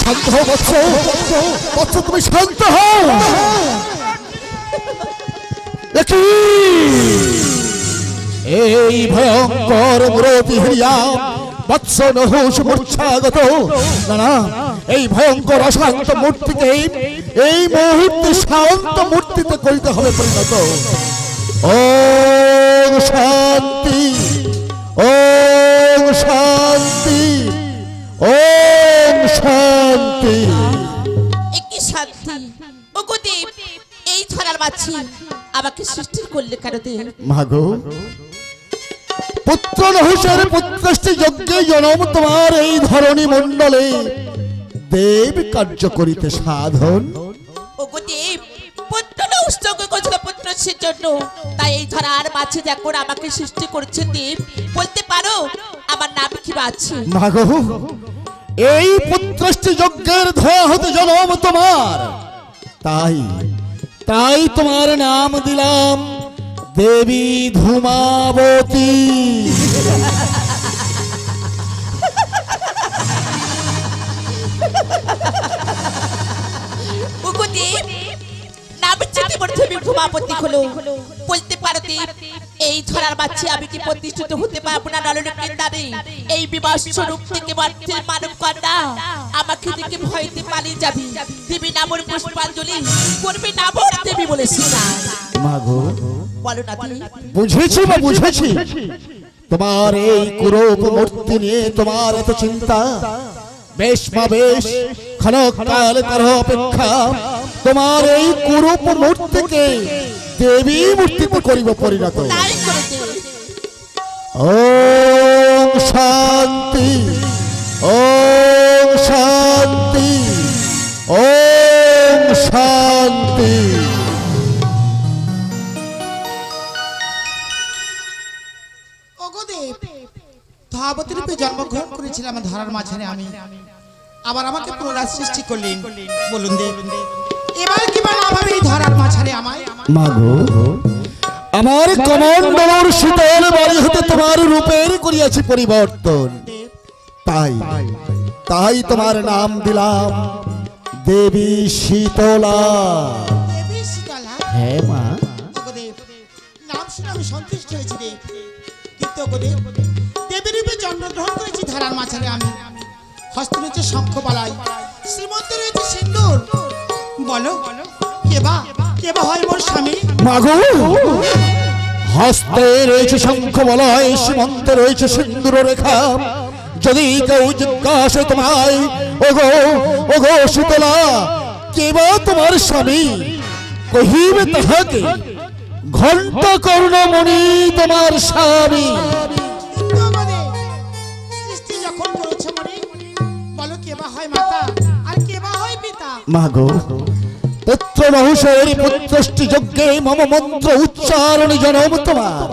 শান্ত হও, বৎস। বৎস, তুমি শান্ত হও। দেখি। এই ভয়ঙ্কর মুরতি বৎস নহুষ মূর্ছাগত। না, এই ভয়ঙ্কর অশান্ত মূর্তিকে এই মুহূর্তে শান্ত মূর্তিতে করিতে হবে পরিণত। ওম শান্তি ওম শান্তি। ওম শান্তি। একই শান্তি। ও গো দেব এই ধরার মাছি আমাকে সৃষ্টি করলে কেন দেব মাগো পুত্র নহুষের পুত্রষ্টি যজ্ঞে জনম তোমার এই ধরণী মণ্ডলে। দেব কার্য করিতে সাধন। ও গো দেব পুত্র উৎসর্গ করেছিল সে জন্য। তাই এই ধরার মাছে যখন আমাকে সৃষ্টি করেছে দেব বলতে পারো, আমার নাম কি বাছি না গো, এই পুত্রষ্টি যজ্ঞের ধোয়া হতে জনম তোমার। তাই তাই তোমার নাম দিলাম দেবী ধূমাবতী। চিঠি ঘুমাপতি হলো বলতে পারো দেব এই ধরার মাছে আমি কি প্রতিষ্ঠিত হতে পারব না নলনের দ্বারে এই বিবাহ স্বরূপ থেকে মাতৃ মানব কন্যা আমাকে দেখে ভয়তে পালিয়ে যাবি। দেবী নামর পুষ্পাঞ্জলি করবি নামর দেবী বলেছি না মাগো বলো না বুঝেছি বা বুঝেছি? তোমার এই কুরূপ মূর্তি নিয়ে তোমার এত চিন্তা? বেশ মা বেশ ক্ষণক কাল করো অপেক্ষা তোমার এই কুরূপ মূর্তিকে দেবী মূর্তিতে করিব পরিণত। শান্তি, ওম শান্তি ওম শান্তি। ধাবতী রূপে জন্মগ্রহণ করেছিলাম ধরার মাঝারে আমি। আবার আমাকে পুনরায় সৃষ্টি করলেন। বলুন দেব। এবার কি বা লাভ এই ধরার মাঝারে আমায়? মাগো আমার কমণ্ডলর শীতল বাড়ি হতে তোমার রূপের করিয়াছি পরিবর্তন। তাই তাই তোমার নাম দিলাম দেবী শীতলা। দেবী শীতলা? হ্যাঁ মা। নাম শুনে আমি সন্তুষ্ট হয়েছি দেব। কিন্তু অগদেব দেবী রূপে জন্মগ্রহণ করেছি ধরার মাঝারে আমি। হস্ত রয়েছে শঙ্খ বালাই শ্রীমন্ত রয়েছে সিন্দুর। বলো কেবা কেবা হয় মোর স্বামী? মাগো হস্তে রয়েছে শঙ্খ বলয় সীমন্তে রয়েছে সিন্দুর রেখা। যদি কেউ জিজ্ঞাসে তোমায় ওগো ওগো শীতলা কেবা তোমার স্বামী? কহিবে তাহাকে ঘণ্টা করুণমণি তোমার স্বামী। মাগো পুত্র নহুষের পুত্রষ্টি যজ্ঞে মম মন্ত্র উচ্চারণ জনম তোমার।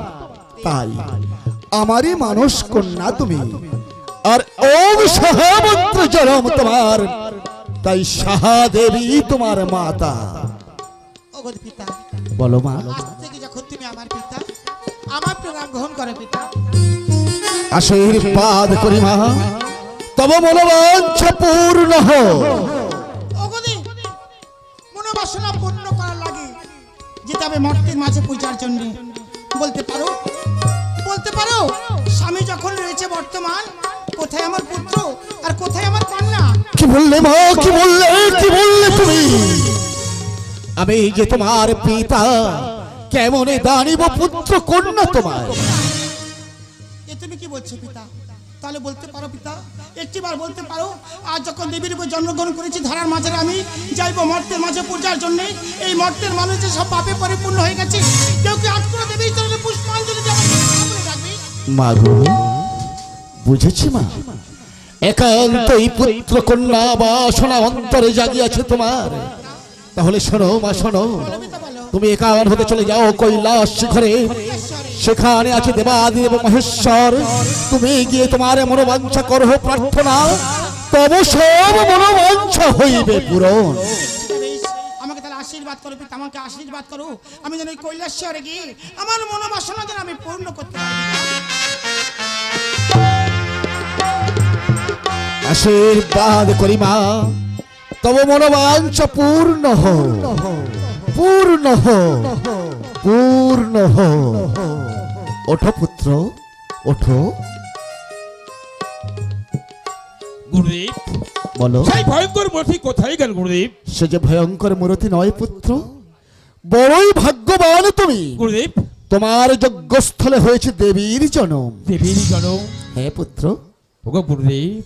তাই আমারই মানস কন্যা তুমি আর ওম সহামন্ত্র জনম তোমার। তাই সাহা দেবী তোমার মাতা। পিতা বলো মা। যখন তুমি আমার পিতা আমার প্রণাম গ্রহণ করে পিতা। আশীর্বাদ করি মা। তব মনোবাঞ্ছা পূর্ণ হোক। যেতে হবে মর্তের মাঝে পূজার জন্য। বলতে পারো? বলতে পারো? স্বামী যখন রয়েছে বর্তমান কোথায় আমার পুত্র আর কোথায় আমার কন্যা? কি বললে মা? কি বললে? কি বললে তুমি? আমি যে তোমার পিতা কেমনে দাঁড়িব পুত্র কন্যা তোমার এ তুমি কি বলছো পিতা? তাহলে বলতে পারো পিতা একটিবার বলতে পারো আজ যখন দেবীর উপর জন্মগ্রহণ করেছি ধারার মাঝে আমি যাইবো মর্তের মাঝে পূজার জন্য। এই মর্তের মানুষ যে সব পাপে পরিপূর্ণ হয়ে গেছে কেউ কি আট করে দেবীর চরণে পুষ্পাঞ্জলি মাগো বুঝেছি মা। একান্তই পুত্র কন্যা বাসনা অন্তরে জাগিয়াছে তোমার। তাহলে শোনো মা শোনো। তুমি একান হতে চলে যাও কৈলাস শিখরে। সেখানে আছে দেবাদি এবং মহেশ্বর। তুমি গিয়ে তোমার মনোবাঞ্ছা করহ প্রার্থনা। তব সব মনোবাঞ্ছা হইবে পূরণ। আমাকে তাহলে আশীর্বাদ করো পিতা আমাকে আশীর্বাদ করো। আমি যেন এই কৈলাসরে গিয়ে আমার মনোবাসনা যেন আমি পূর্ণ করতে আশীর্বাদ করি মা তব মনোবাঞ্ছ পূর্ণ হো পূর্ণ পূর্ণ ওঠো পুত্র ওঠো। গুরুদেব বলো। সেই ভয়ঙ্কর মূর্তি কোথায় গেল গুরুদেব? সে যে ভয়ঙ্কর মূরতি নয় পুত্র বড়ই ভাগ্যবান তুমি। গুরুদেব। তোমার যজ্ঞস্থলে হয়েছে দেবীর জনম। দেবীর জনম। হ্যাঁ পুত্র। ওগো গুরুদেব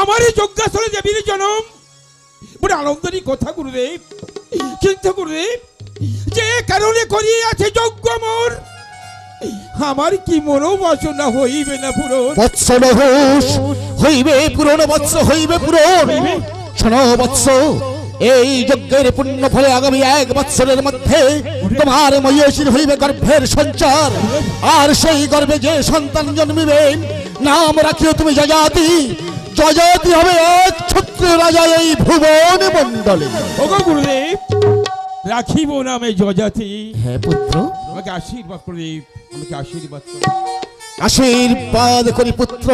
আমার এই যজ্ঞাসনে দেবীর জনম। বড় আনন্দেরই কথা, গুরুদেব। কিন্তু গুরুদেব, যে কারণে করিয়ে আছে যজ্ঞ মোর, আমার কি মনোবাসনা হইবে না পূরণ বৎস নহুষ হইবে পূরণ বৎস হইবে পূরণ শোনো বৎস, এই যজ্ঞের পুণ্য ফলে আগামী এক বৎসরের মধ্যে তোমার ময়সীর হইবে গর্ভের সঞ্চার। আর সেই গর্ভে যে সন্তান জন্মিবে, নাম রাখিও তুমি যজাতি যজাতি হবে এক ছত্রে রাজা এই ভুবন মন্ডলে ওগো গুরুদেব রাখিব নামে যজাতি। হ্যাঁ পুত্র। আমাকে আশীর্বাদ করে আমাকে আশীর্বাদ করে আশীর্বাদ করি পুত্র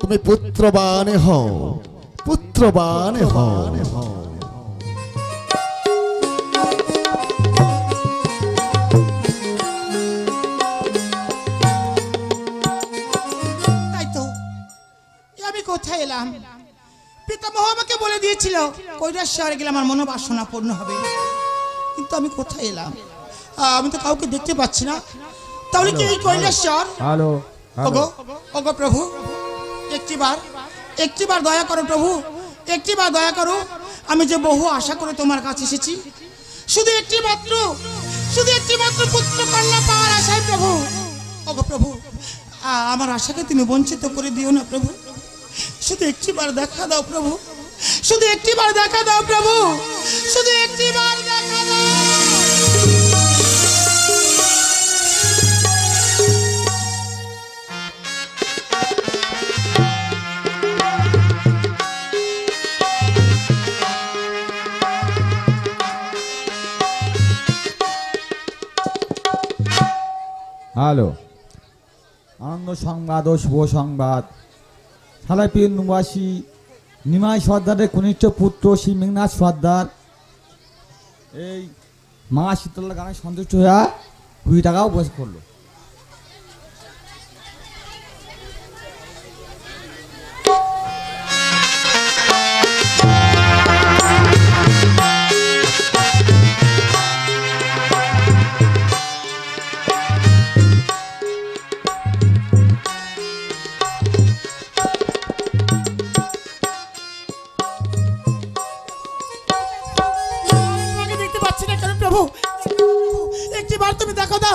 তুমি পুত্রবান হও পুত্রবান হও। কোথায় এলাম? পিতামহ আমাকে বলে দিয়েছিল কৈলাসহরে গেলে আমার মনোবাসনা পূর্ণ হবে। কিন্তু আমি কোথায় এলাম? আমি তো কাউকে দেখতে পাচ্ছি না। তাহলে কি এই কৈলাসহর? হ্যালো ওগো ওগো প্রভু একটিবার একটিবার দয়া করো প্রভু একটিবার দয়া করো। আমি যে বহু আশা করে তোমার কাছে এসেছি শুধু একটি মাত্র শুধু একটি মাত্র পুত্র কন্যা পাওয়ার আশায় প্রভু। ওগো প্রভু আমার আশাকে তুমি বঞ্চিত করে দিও না প্রভু। শুধু একটিবার দেখা দাও প্রভু। শুধু একটিবার দেখা দাও প্রভু। শুধু একটিবার দেখা দাও। হ্যালো। আনন্দ সংবাদ ও শুভ সংবাদ। সালাইপির নিবাসী নিমাই সর্দারের কনিষ্ঠ পুত্র শ্রী মেঘনাথ সর্দার। এই মা শীতলার গানে সন্তুষ্ট হইয়া কুড়ি টাকাও বসে করল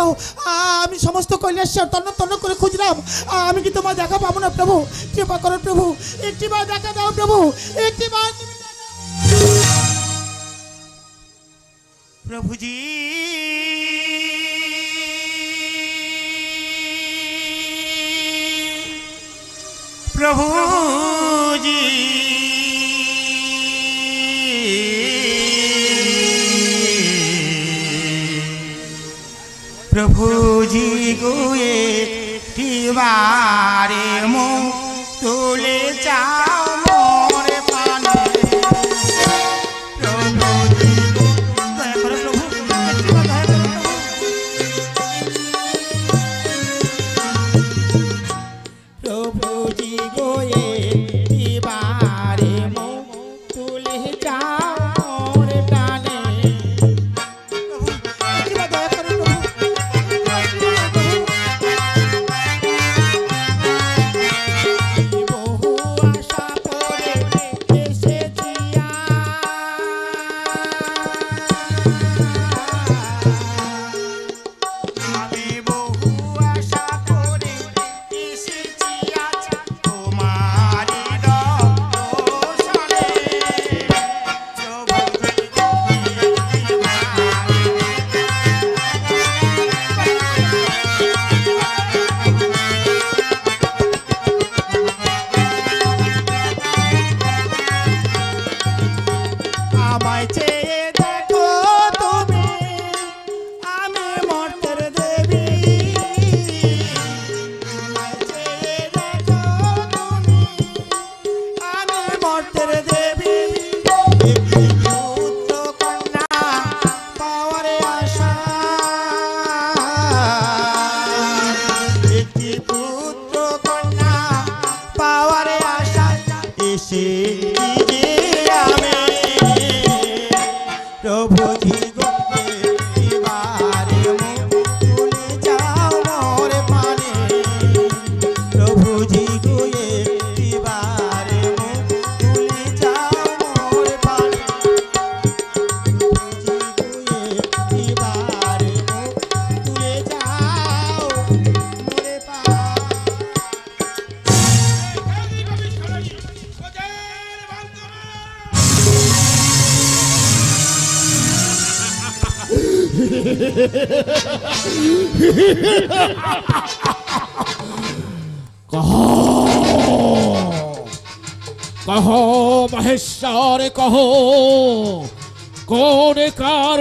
দাও। আমি সমস্ত কৈলাসের তন্ন তন্ন করে খুঁজলাম। আমি কি তোমার দেখা পাবো না প্রভু? কৃপা করো প্রভু। একটি বার দেখা দাও প্রভু। একটি বার তুমি দেখা দাও। প্রভুজি। প্রভুজি তিবারে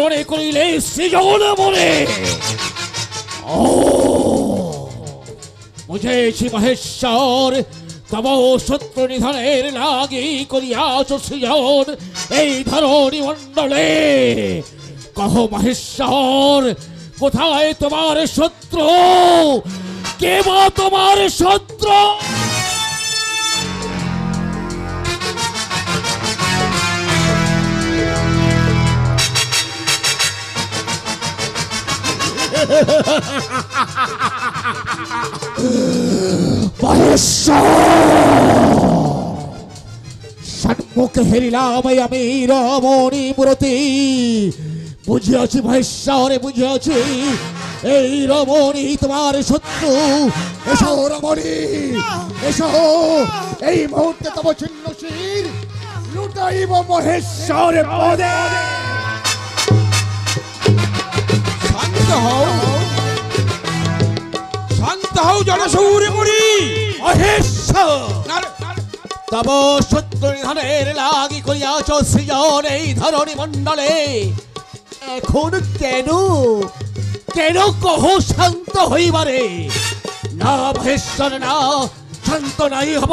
কারণে করিলে সৃজন মনে। ও, বুঝেছি মহেশ্বর, তব শত্রু নিধনের লাগি করিয়াছ সৃজন এই ধরণী মণ্ডলে। কহ মহেশ্বর, কোথায় তোমার শত্রু? কে বা তোমার শত্রু? সম্মুখে হেরিলাম আমি রমণী মূরতি বুঝিয়াছি মহেশ্বরে বুঝিয়াছি এই রমণী তোমার শত্রু এসো রমণী এসো এই মুহূর্তে তব ছিন্ন লুটাইব মহেশ্বরে পদে। শান্ত হও শান্ত হও জনসৌরে মরি মহেশ্বর না রে, না রে। তব শত্রু নিধনের লাগি করিয়াছ সৃজন এই ধরণী মণ্ডলে এখন কেন কেন কহ শান্ত হইবারে? না মহেশ্বর না শান্ত নাই হব।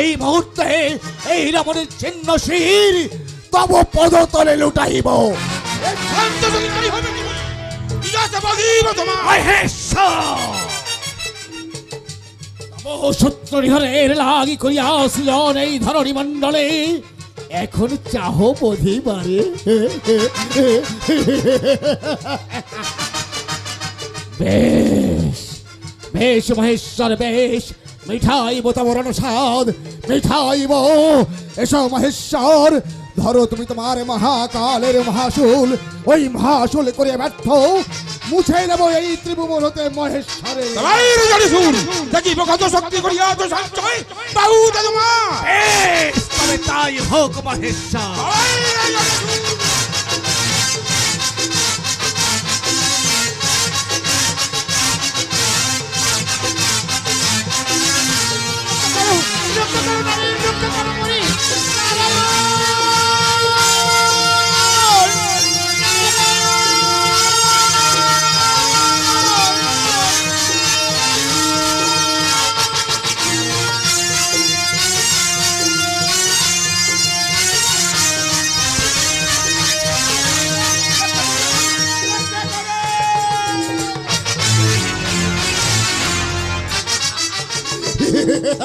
এই মুহূর্তে এই রমণের চিহ্ন শির তব পদতলে লুটাইব। এ শান্ত তুমি নারী হবে লাগি করিয়াছিলেন এই ধরণী মণ্ডলে। এখন চাহ বধিবারে বেশ বেশ মহেশ্বর, বেশ। মিঠাইব তোমার অনুসাদ মিঠাইব। এসো মহেশ্বর ধরো তুমি তোমার মহাকালের মহাশুল ওই মহাশুল করে ব্যর্থ। মুছে নেব এই ত্রিভুবন হতে দেখিব কত শক্তি করিয়া তো সঞ্চয় বাহু তোমার বেশ তবে তাই হোক মহেশ্বর।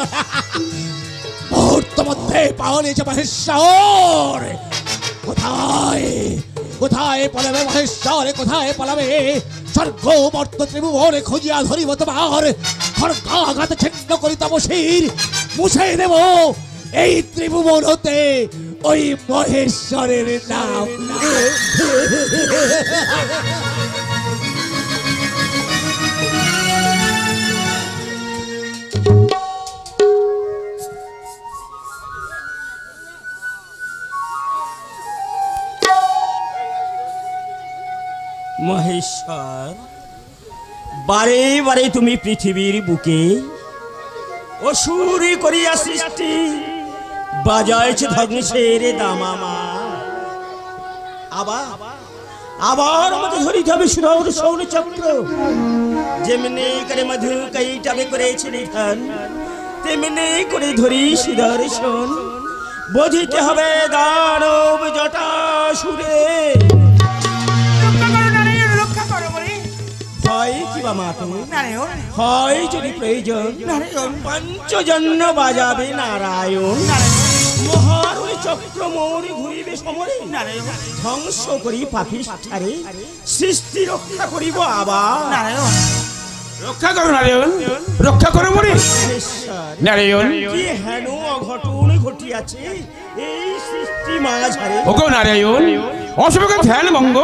সবাই জনসুর মুহূর্ত মধ্যে পাওয়া নিয়েছে মহেশ্বর। কোথায়? কোথায় পালাবে মহেশ্বর? কোথায় পালাবে? স্বর্গ, মর্ত, ত্রিভুবনে খুঁজিয়া ধরিব তোমার। খড়গাঘাত ছিন্ন করি তব শির মুছে দেব এই ত্রিভুবন হতে ওই মহেশ্বরের নাম। মহেশ্বর, বারে বারে তুমি পৃথিবীর বুকে অসুরি করিয়া সৃষ্টি, বাজাইছে ধ্বংসের দামামা আবার আবার আমাকে ধরিতে হবে সুরৌর সৌর চক্র যেমনি করে মধু কাইটাবে করেছে নিধন, তেমনি করে ধরি সুদর্শন। বোঝিতে হবে দানব জটা সুরে হয় কি বা মা তুমি নারায়ণ। হয় যদি প্রয়োজন নারায়ণ। পঞ্চজন্য বাজাবে নারায়ণ। নারায়ণ। মহারণী চক্র মৌরি ঘুরিবে সমরে। ধ্বংস করি পাপি সারে সৃষ্টি রক্ষা করিব আবার। নারায়ণ। রক্ষা করো নারায়ণ। রক্ষা করো মরে। নারায়ণ। কি হেন অঘটন ঘটিয়াছে এই সৃষ্টি মাঝারে? ওগো নারায়ণ অশুভকে ধ্যান ভঙ্গ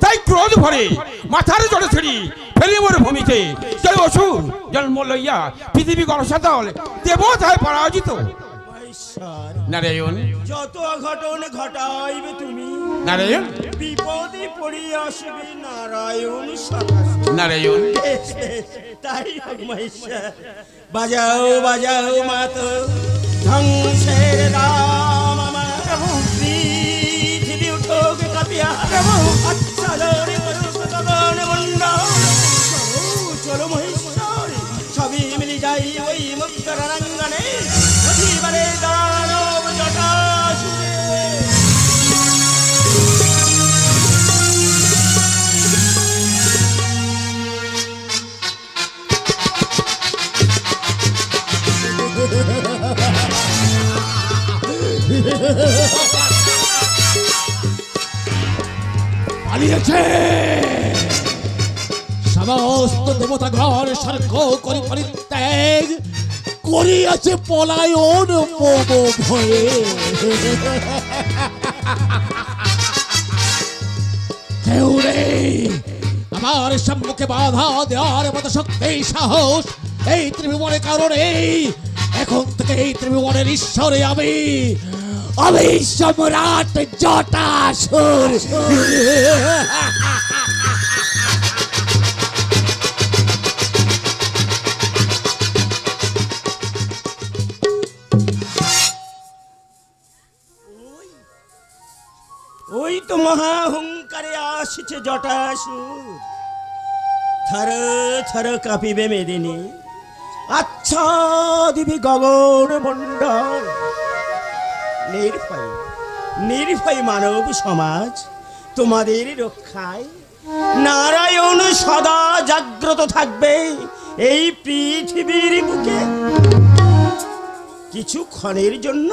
তাই ক্রোধ ভরে মাথার জলে ছেড়ি ফেলে ভূমিতে। জল অসুর জন্ম লইয়া পৃথিবী গণসাতল দেবতায় পরাজিত। নারায়ণ। যত অঘটন ঘটাইবে তুমি নারায়ণ। বিপদে পড়ে আসবে নারায়ণ নারায়ণ। তাই মহেশ্বর বাজাও বাজাও মাত ধ্বংসের দাম আমার। পৃথিবী উঠোক কাঁপিয়া। আচ্ছা পালিয়েছে। সমস্ত দেবতাগণ স্বর্গ করি পরিত্যাগ করিয়াছে পলায়ন ভয়ে। কেউ নেই। আমার সম্মুখে বাধা দেওয়ার মতো শক্তি, সাহস এই ত্রিভুবনের কারণে এখন থেকে এই ত্রিভুবনের ঈশ্বরে আমি সম্রাট জটাসুর। ওই তো মহাহংকারে আসছে জটাসুর। থর থর কাঁপিবে মেদিনী। আচ্ছা দিবি গগন মণ্ডল নির্ভয় নির্ভয় মানব সমাজ, তোমাদের রক্ষায় নারায়ণ সদা জাগ্রত থাকবে এই পৃথিবীর বুকে। কিছুক্ষণের জন্য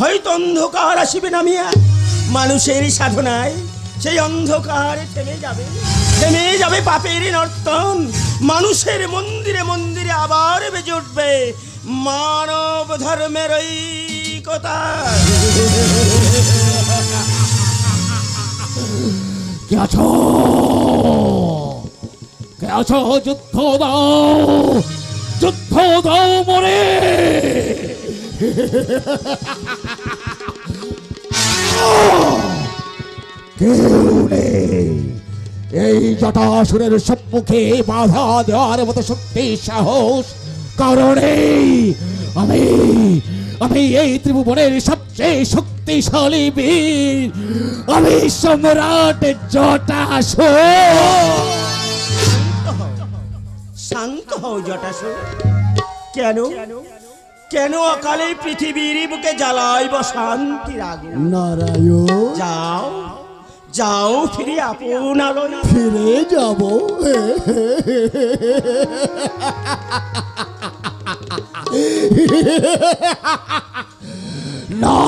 হয়তো অন্ধকার আসিবে নামিয়া, মানুষের সাধনায় সেই অন্ধকার থেমে যাবে থেমে যাবে পাপের নর্তন, মানুষের মন্দিরে মন্দিরে আবার বেজে উঠবে মানব ধর্মের ঐকতা কে যুদ্ধ দাও। যুদ্ধ দাও মরে। কেউ এই জটাসুরের সম্মুখে বাধা দেওয়ার মতো শক্তি, সাহস, কারণে আমি আমি এই ত্রিভুবনের সবচেয়ে শক্তিশালী বীর আমি সম্রাট জটাসুর শান্ত হও জটাসুর কেন কেন অকালে পৃথিবীর বুকে জ্বালাইব শান্তির আগুন নারায়ণ যাও যাও ফিরে আপনার ফিরে যাব না!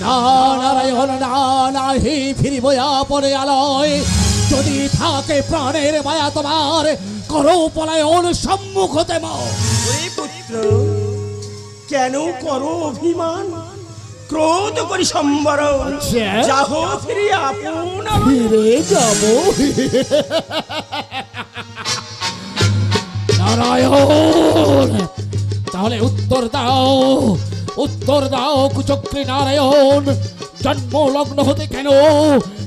না নারায়ণ না নাহি ফিরিব পরে আলয়। যদি থাকে প্রাণের মায়া তোমার করো পলায়ন সম্মুখ দেব। পুত্র কেন করো অভিমান? ক্রোধ করি সম্বরণ। আচ্ছা। যাহ ফিরে আপনার ফিরে যাব। নারায়ণ। তাহলে উত্তর দাও উত্তর দাও কুচক্রী নারায়ণ। জন্ম লগ্ন হতে কেন?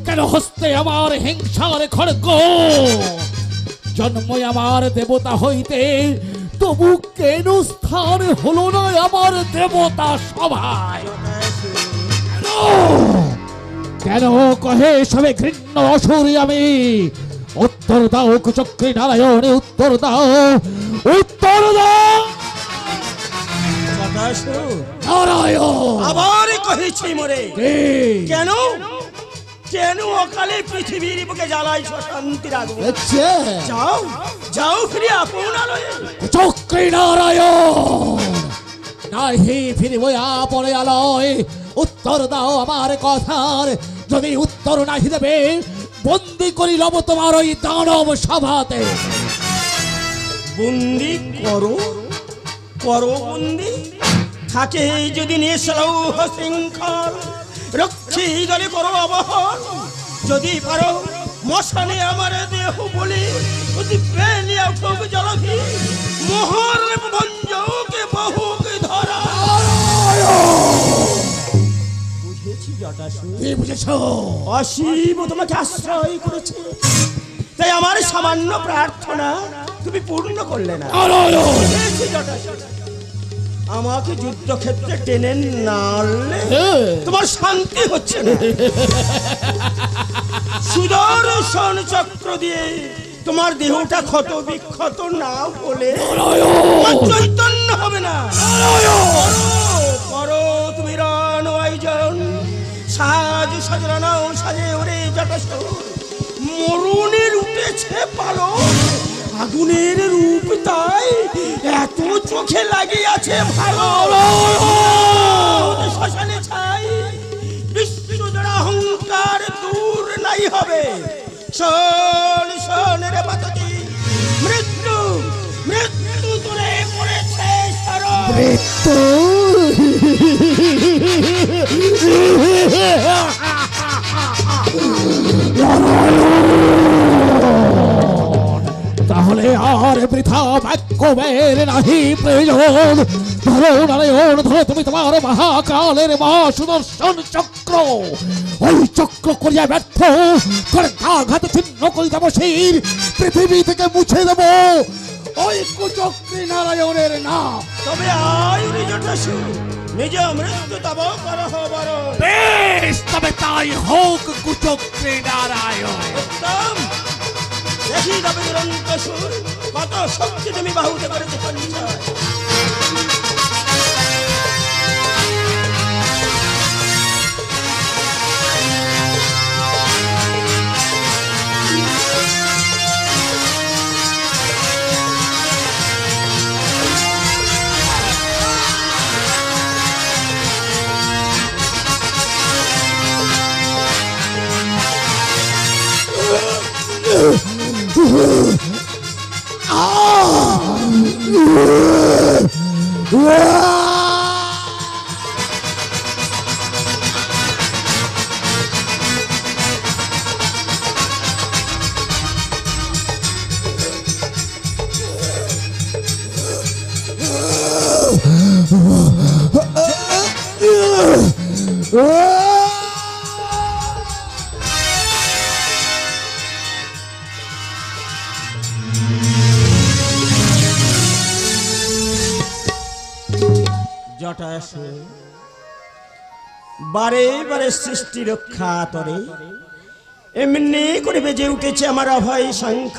কেন হস্তে আমার হিংসার খড়গ? জন্ম আমার দেবতা হইতে, তবু কেন স্থান হলো না আমার দেবতা সভায়? কেন কহে সবে ঘৃণ্য অসুরি আমি? উত্তর দাও কুচক্রী নারায়ণ উত্তর দাও উত্তর দাও। জটাসুর, নারায়ণ। আবার কহেছি মরে কে? কেন? কেন অকালে পৃথিবীর বুকে জ্বালাই শান্তির আগুন যাও যাও ফিরে নারায়ণ। নাহি ফিরিব পরে আলয়। উত্তর দাও আমার কথার। যদি উত্তর নাহি দেবে বন্দি করি লব তোমার ওই দানব সভাতে। বন্দি করো করো বন্দি। থাকে যদি নিয়েছলাও শৃঙ্খল, রক্ষী দলে করো অবহন। যদি পারো, মশানে আমার দেহ বলি অতি প্রেলিয়া উঠুক জলভি মোহর ভঞ্জকে বহুকে ধরা। জটাসুর কি বুঝেছ? অশিব তোমাকে আশ্রয় করেছে। তাই আমার সামান্য প্রার্থনা তুমি পূর্ণ করলে না। আমাকে যুদ্ধক্ষেত্রে টেনে নাড়লে তোমার শান্তি হচ্ছে না। সুদর্শন চক্র দিয়ে তোমার দেহটা ক্ষত বিক্ষত না হলে তোমার চৈতন্য হবে না। সাজরানাও সাজে ওরে জটাসুর মরুনের উঠেছে পালো আগুনের রূপ তাই এত চোখে লাগিয়াছে ভালো শ্মশানে ছাই বিশ্বজোড়া অহংকার দূর নাই হবে। শোন শোন রে পাতকি মৃত্যু মৃত্যু তোরে পড়েছে শরণ তাহলে আর বৃথা বাক্য বের নাহি প্রয়োজন। ধরো নারায়ণ, ধরো তুমি তোমার মহাকালের মহা সুদর্শন চক্র। ওই চক্র করিয়া ব্যর্থ করে আঘাত ছিন্ন করে দেবো শির। পৃথিবী থেকে মুছে দেব। ওই কুচক্রী নারায়ণের নাম। তবে শুরু নিজ মৃত্যু তব করহ বরণ বেশ তবে তাই হোক কুচক্রী নারায়ণ উত্তম দেখি তবে দুরন্ত সুর কত শক্তি তুমি বাহুতে করেছে সঞ্চয় বারে বারে সৃষ্টি রক্ষা তরে এমনি করে বেজে উঠেছে আমার অভয় শঙ্খ।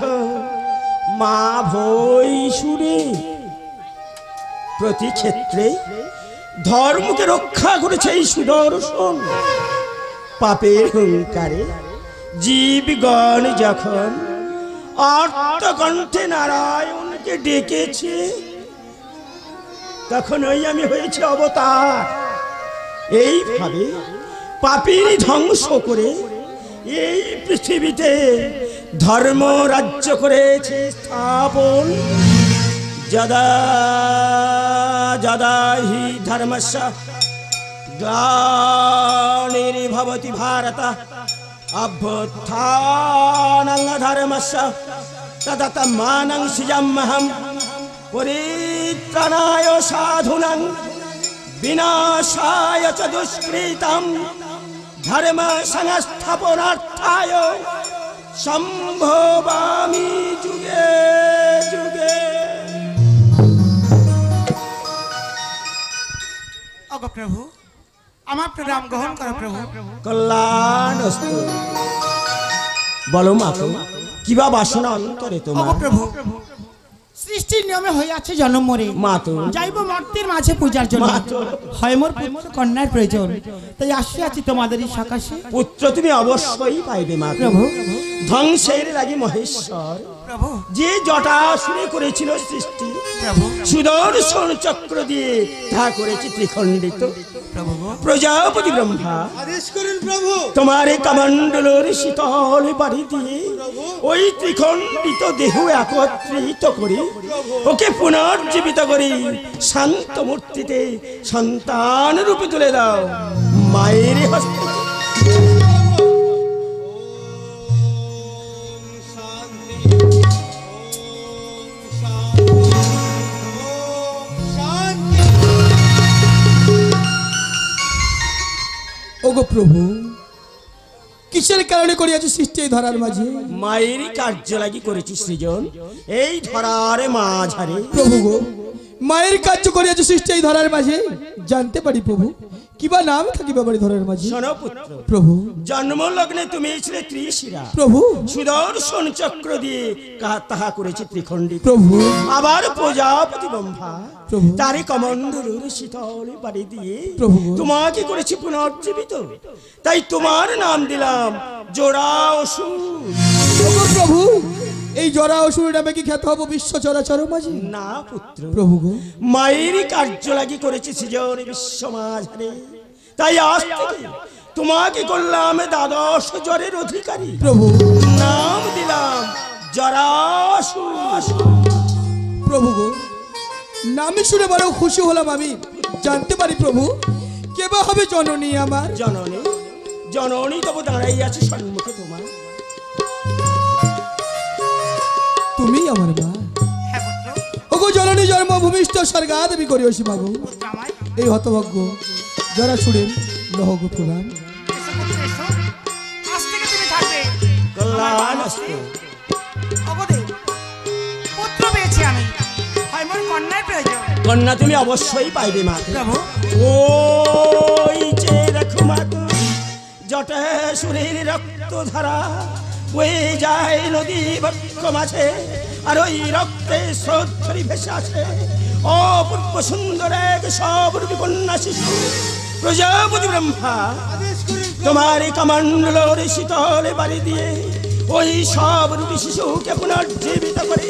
মা ভই সুরে প্রতি ক্ষেত্রে ধর্মকে রক্ষা করেছে এই সুদর্শন। পাপের হুঙ্কারে জীবগণ যখন আর্তকণ্ঠে নারায়ণকে ডেকেছে তখন ওই আমি হয়েছে অবতার। এইভাবে পাপির ধ্বংস করে এই পৃথিবীতে ধর্ম রাজ্য করেছে স্থাপন। যদা যদা হি ধর্মস্য গ্লানির্ভবতি ভারত। অভ্যুত্থানং ধর্মস্য তদতমানং সৃজমহম পরিত্রাণায় সাধুনাং। বিনাশায় চ দুষ্কৃতম ধর্ম সংস্থাপনার্থায় সম্ভবামি যুগে যুগে। অগ প্রভু আমার প্রণাম গ্রহণ করো প্রভু। কল্যাণ বলো মাতো কিবা বাসনা অন্তরে তোমার? প্রভু সৃষ্টির নিয়মে জন্ম মরে যাইব মর্তের মাঝে পূজার জন্য। হয় মোর পুত্র কন্যার প্রয়োজন। তাই আসিয়াছি তোমাদের এই সকাশে। পুত্র তুমি অবশ্যই পাইবে মা। প্রভু। ধ্বংসের লাগি মহেশ্বর। প্রভু। যে জটাসুরে করেছিল সৃষ্টি সুদর্শন চক্র দিয়ে তা করেছি ত্রিখণ্ডিত। প্রজাপতি ব্রহ্মা। তোমার কামণ্ডলের শীতল বাড়ি দিয়ে ওই ত্রিখণ্ডিত দেহ একত্রিত করি ওকে পুনর্জীবিত করি। শান্ত মূর্তিতে সন্তান রূপে তুলে দাও। মায়ের হস্তে প্রভু কিসের কারণে করিয়াছি সৃষ্টি এই ধরার মাঝে? মায়ের কার্য লাগি করেছি সৃজন এই ধরার মাঝারে। প্রভু গো মায়ের কার্য করিয়াছি সৃষ্টি এই ধরার মাঝে? জানতে পারি প্রভু। কিবা নাম থাকিবে বাড়ি ধরার মাঝে? সনপুত্র প্রভু। জন্ম লগ্নে তুমি ছিলে ত্রিশিরা। প্রভু। সুদর্শন চক্র দিয়ে কাহা তাহা করেছি ত্রিখণ্ডিত। প্রভু। আবার প্রজাপতি ব্রহ্মা প্রভু। তারই কমণ্ডলুর শীতল বাড়ি দিয়ে প্রভু। তোমাকে করেছি পুনর্জীবিত। তাই তোমার নাম দিলাম জোড়া অসুর। প্রভু এই জরা অসুর নামে কি খ্যাত হব বিশ্ব চরাচর মাঝে? না পুত্র। প্রভু মায়েরই কার্য লাগি করেছি সৃজন বিশ্ব মাঝারে। তাই আজ থেকে তোমাকে করলাম দ্বাদশ জ্বরের অধিকারী। প্রভু। নাম দিলাম জরাসুর প্রভু গো নামে শুনে বড় খুশি হলাম আমি। জানতে পারি প্রভু কেবা হবে জননী আমার? জননী জননী তবু দাঁড়াই আছে সম্মুখে তোমার। তুমি আমার মা। ওগো জননী জন্মভূমিষ্ঠ স্বর্গা দেবী করিয়সী বাবু। এই হতভাগ্য। যারা ছুড়েন লহগ হয় প্রয়োজন। কন্যা তুমি অবশ্যই পাইবে মা। ওই যে দেখো মা তো জটে সুরের রক্ত ধারা বয়ে যায় নদী বক্ষ মাঝে আর ওই রক্তে স্রোত ভেসে আসে। অপূর্ব সুন্দর এক সবরূপী কন্যা শিশু। প্রজাপতি ব্রহ্মা তোমার এই কমণ্ডলোর শীতল বাড়ি দিয়ে ওই সব রূপী শিশুকে পুনর্জীবিত করে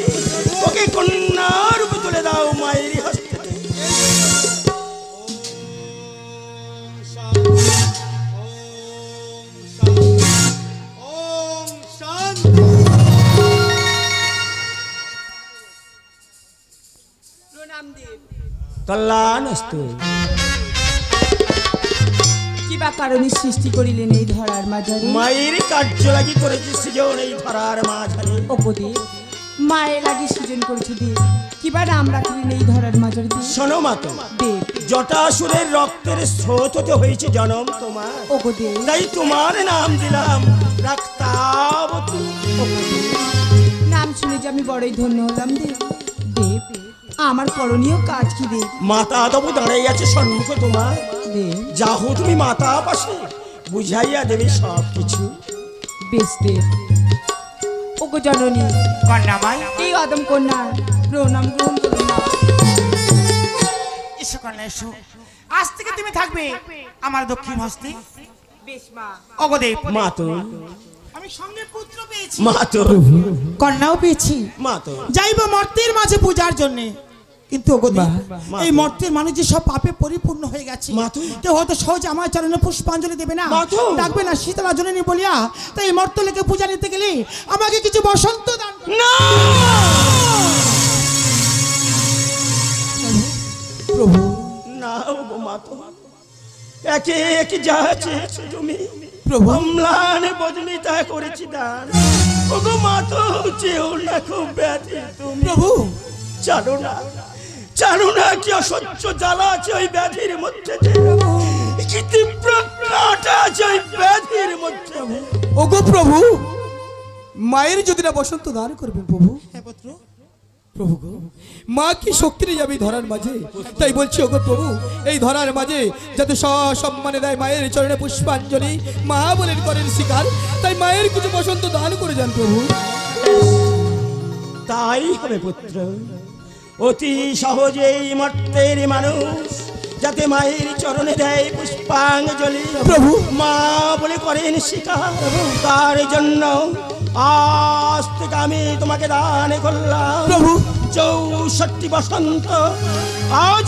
ওকে কন্যা রূপে তুলে দাও মায়ের হস্তে। কল্যাণ অস্তু কিবা কারণে সৃষ্টি করিলেন এই ধরার মাঝারে। মায়ের কার্য লাগি করেছি সৃজন এই ধরার মাঝারে। উপদেব মায়ের লাগি সৃজন করেছে দেব কিবা নাম রাখলেন এই ধরার মাঝারে শোনো মাতো দেব জটাসুরের রক্তের স্রোত হতে হয়েছে জনম তোমার। উপদেব তাই তোমার নাম দিলাম রাক্তাবতী নাম শুনে যে আমি বড়ই ধন্য হলাম দেব দেব আমার করণীয় কাজ কি দেব মাতা তবু দাঁড়াই আছে সম্মুখে তোমার। দেব যাহো তুমি মাতা পাশে বুঝাইয়া দেবে সব কিছু বেশ দেব ওগো জননী কন্যামাই এই অদম কন্যা প্রণাম গ্রহণ করুন না। এসো কন্যা এসো। আজ থেকে তুমি থাকবে আমার দক্ষিণ হস্তে। বেশ মা। অগদেব মাতো আমি সঙ্গে পুত্র পেয়েছি। মাতো কন্যাও পেয়েছি। মাতো যাইব মর্তের মাঝে পূজার জন্য। কিন্তু এই মর্তের মানুষ যে সব পাপে পরিপূর্ণ হয়ে গেছে। কেউ হয়তো সহজে আমার চরণে পুষ্পাঞ্জলি দেবে না। ডাকবে না শীতলা জননী বলিয়া তাই এই মর্ত লেগে পূজা নিতে গেলে আমাকে কিছু বসন্ত দান না! প্রভু। না একে একে যা চেয়েছো তুমি প্রভু। অম্লান বদলি তা করেছি দান। ওগো মাতো চেয়েও না খুব ব্যাধি তুমি। প্রভু। জানো না জানো না কি অসহ্য জ্বালা আছে ওই ব্যাধির মধ্যে কি তীব্র কাঁটা আছে ওই ব্যাধির মধ্যে? ওগো প্রভু মায়ের যদি না বসন্ত দান করবেন প্রভু। প্রভু গো মা কি শক্তি নিয়ে যাবে ধরার মাঝে? তাই বলছি ওগো প্রভু এই ধরার মাঝে যাতে সসম্মানে দেয় মায়ের চরণে পুষ্পাঞ্জলি মা বলেন করেন শিকার তাই মায়ের কিছু বসন্ত দান করে যান প্রভু। তাই হবে পুত্র। অতি সহজেই মর্তের মানুষ যাতে মায়ের চরণে দেয় পুষ্পাঞ্জলি। প্রভু। মা বলে করেন শিকার তার জন্য আজ থেকে আমি তোমাকে দান করলাম। প্রভু। চৌষট্টি বসন্ত আজ